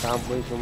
Tá muito.